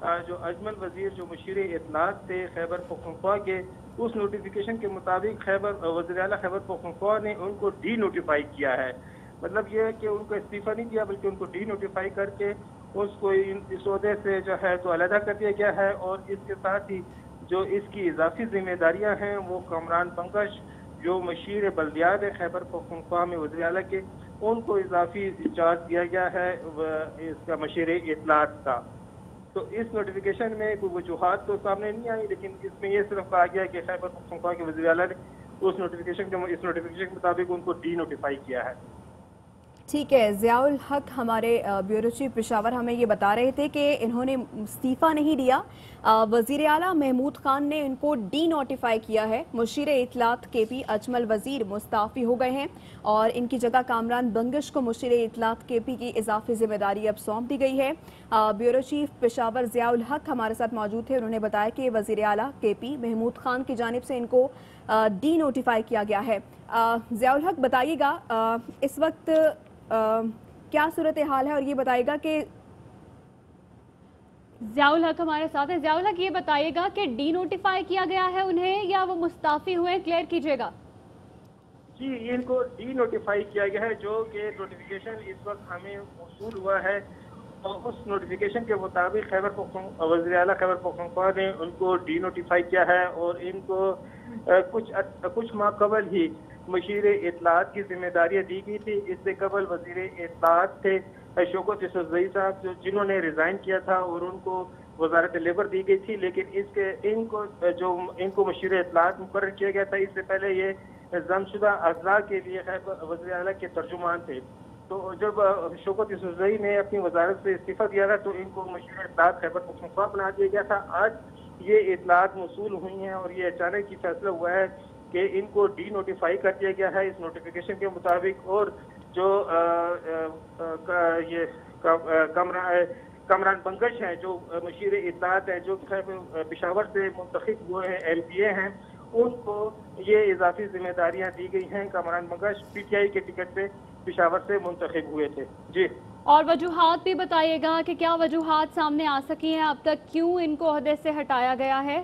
जो अजमल वज़ीर, जो मुशीर इतलात थे खैबर पख्तूनख्वा के, उस नोटिफिकेशन के मुताबिक खैबर वजी अला खैबर पख्तूनख्वा ने उनको डी नोटिफाई किया है। मतलब ये है कि उनको इस्तीफा नहीं दिया, बल्कि उनको डी नोटिफाई करके उसको इस अहदे से जो है तो अलहदा कर दिया गया है और इसके साथ ही जो इसकी इजाफी जिम्मेदारियाँ हैं, वो कमरान पंकज, जो मशीर बल्दियात है खैबर पख्तूनख्वा में वजी अला के, उनको इजाफी चार्ज दिया गया है इसका मशीर इतलात का। तो इस नोटिफिकेशन में कोई वजूहत तो सामने नहीं आई, लेकिन इसमें यह सिर्फ़ कहा गया कि खैबर पख्तनख्वा के वजी अला ने उस नोटिफिकेशन के इस नोटिफिकेशन के मुताबिक उनको डी नोटिफाई किया है। ठीक है, ज़ियाउल हक हमारे ब्यूरो चीफ पेशावर हमें ये बता रहे थे कि इन्होंने इस्तीफ़ा नहीं दिया। वज़ीर अला महमूद खान ने इनको डी नोटिफाई किया है। मुशीर इतलात के पी अजमल वज़ीर मुस्ताफ़ी हो गए हैं और इनकी जगह कामरान बंगश को मुशीर इतलात के पी की इजाफी ज़िम्मेदारी अब सौंप दी गई है। ब्यूरो चीफ पेशावर ज़ियाउल हक हमारे साथ मौजूद थे। उन्होंने बताया कि वज़ी अला के पी महमूद खान की जानब से इनको डी नोटिफाई किया गया है। ज़ियाउल हक बताइएगा इस वक्त क्या सूरत हाल है और ये बताएगा कि जियाउल हक हमारे साथ है। जियाउल हक ये बताइएगा कि डी नोटिफाई किया गया है उन्हें या वो मुस्ताफी हुए क्लियर कीजिएगा। जी इनको डी नोटिफाई किया गया है जो कि नोटिफिकेशन इस वक्त हमें वसूल हुआ है। और उस नोटिफिकेशन के मुताबिक खैबर वजी अला खैबर पख्तूनख्वा ने उनको डी नोटिफाई किया है और इनको कुछ कुछ माह कबल ही मशीर इतलात की जिम्मेदारियाँ दी गई थी। इससे कबल वज़ीर इतलात थे शोकत यूसुफजई साहब जो जिन्होंने रिजाइन किया था और उनको वजारत लेबर दी गई थी, लेकिन इसके, इनको, जो, इनको मशीर इतलात मुकर किया गया था। इससे पहले ये जमशुदा अजला के लिए वजी अला के तर्जुमान थे। तो जब शोकत यूसुफजई ने अपनी वजारत से इस्तीफा दिया था तो इनको मशीर इतलात खैबर पख्तूनख्वा बना दिया गया था। आज ये इतलात मसूल हुई हैं और ये अचानक ही फैसला हुआ है कि इनको डी नोटिफाई कर दिया गया है इस नोटिफिकेशन के मुताबिक और जो आ, आ, आ, ये कमरा कमरान पंकज हैं जो मशीर इतलात हैं जो पिशावर से मुंतखब हुए हैं एम पी ए हैं उनको ये इजाफी जिम्मेदारियाँ दी गई हैं Kamran Pankaj P T I के टिकट पे पिशावर से मुंतखब हुए थे। जी। और वजूहत भी बताइएगा कि क्या वजूहत सामने आ सकी हैं? अब तक क्यों इनको अहदे से हटाया गया है?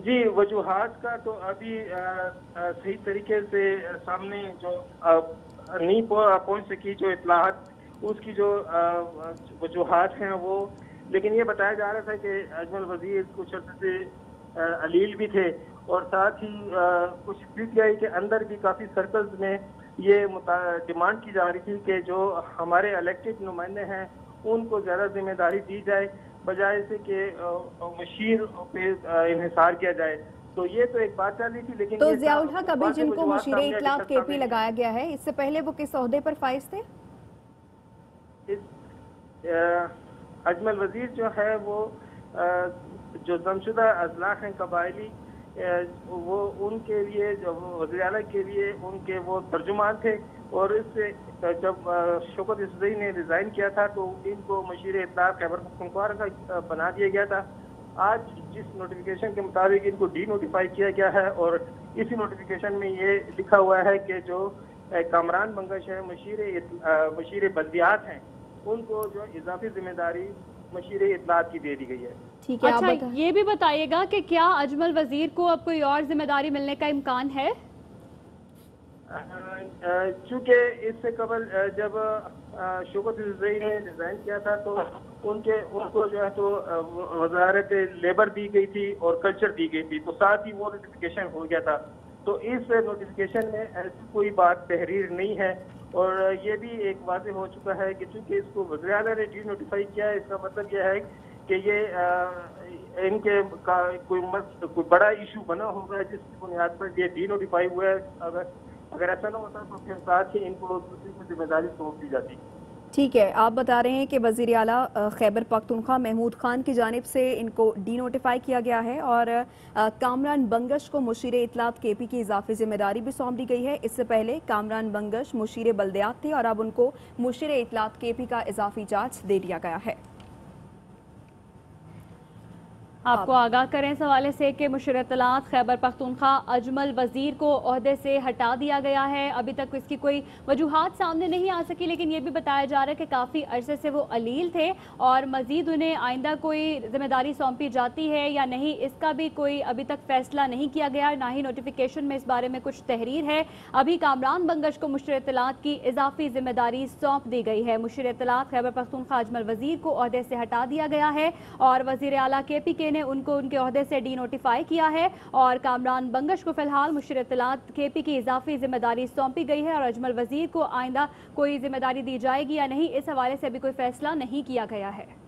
जी, वजूहत का तो अभी सही तरीके से सामने जो नहीं पहुँच सकी जो इतलाहत, उसकी जो वजूहत हैं वो। लेकिन ये बताया जा रहा था कि अजमल वज़ीर कुछ अर्से से अलील भी थे और साथ ही कुछ पीटीआई के अंदर भी काफ़ी सर्कल्स में ये डिमांड की जा रही थी कि जो हमारे इलेक्टेड नुमाइंदे हैं, उनको ज़्यादा ज़िम्मेदारी दी जाए। बजाय से कि मशीन पे इहिसार किया जाए। तो ये तो एक बात चल रही थी लेकिन तो जियाउल हक अभी जिनको मशीर इतलाफ के पी लगाया गया है इससे पहले वो किस अहदे पर फाइज थे? अजमल वज़ीर जो है वो जो जमशुदा अजलाक हैं कबायली वो उनके लिए, जो वजी के लिए उनके वो तर्जुमान थे और इससे जब शोकत इसदई ने रिजाइन किया था तो इनको मशीर इतलाफ खैबर पख्तूनख्वा का बना दिया गया था। आज जिस नोटिफिकेशन के मुताबिक इनको डी नोटिफाई किया गया है और इसी नोटिफिकेशन में ये लिखा हुआ है कि जो कामरान बंगश है, मशीर मशीर बल्दियात हैं, उनको जो इजाफी ज़िम्मेदारी मशीर इतलात की दे दी गई है। ठीक है अच्छा ये भी बताइएगा कि क्या अजमल वज़ीर को अब कोई और ज़िम्मेदारी मिलने का इम्कान है? चूँकि इससे कबल जब शोकत ने रिजाइन किया था तो उनके उनको जो है तो वजारत लेबर दी गई थी और कल्चर दी गई थी। तो साथ ही वो नोटिफिकेशन हो गया था। तो इस नोटिफिकेशन में ऐसी कोई बात तहरीर नहीं है। और ये भी एक वाजे हो चुका है कि चूँकि इसको वजी ने डी नोटिफाई किया है इसका मतलब यह है कि ये आ, इनके का कोई मस, कोई बड़ा इशू बना होगा जिसकी बुनियाद पर ये डी नोटिफाई हुआ है अगर अगर ऐसा ना होता तो फिर साथ ही इनको दूसरी को ज़िम्मेदारी सौंप दी जाती। ठीक है आप बता रहे हैं कि वज़ीर अला खैबर पख्तूनख्वा महमूद खान की जानब से इनको डी नोटिफाई किया गया है और कामरान बंगश को मुशीर इतलात के पी की इजाफी ज़िम्मेदारी भी सौंप दी गई है। इससे पहले कामरान बंगश मुशीर बल्दियात थे और अब उनको मुशीर इतलात के पी का इजाफी चार्ज दे दिया गया है। आपको आगाह करें इस हवाले से कि मुशरतलात खैबर पख्तूनख्वा अजमल वज़ीर को अहदे से हटा दिया गया है। अभी तक इसकी कोई वजूहत सामने नहीं आ सकी लेकिन ये भी बताया जा रहा है कि काफ़ी अरसे से वो अलील थे और मजीद उन्हें आइंदा कोई ज़िम्मेदारी सौंपी जाती है या नहीं इसका भी कोई अभी तक फैसला नहीं किया गया ना ही नोटिफिकेशन में इस बारे में कुछ तहरीर है। अभी कामरान बंगश को मुशरतलात की इजाफी ज़िम्मेदारी सौंप दी गई है। मुशरतलात खैबर पख्तूनख्वा अजमल वज़ीर को अहदे से हटा दिया गया है और वज़ीर अला के पी के ने उनको, उनके अहदे से डी नोटिफाई किया है और कामरान बंगश को फ़िलहाल मुशर इतलात के पी की इजाफी ज़िम्मेदारी सौंपी गई है और अजमल वज़ीर को आइंदा कोई ज़िम्मेदारी दी जाएगी या नहीं, इस हवाले से अभी कोई फैसला नहीं किया गया है।